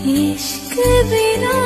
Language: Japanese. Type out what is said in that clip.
石首の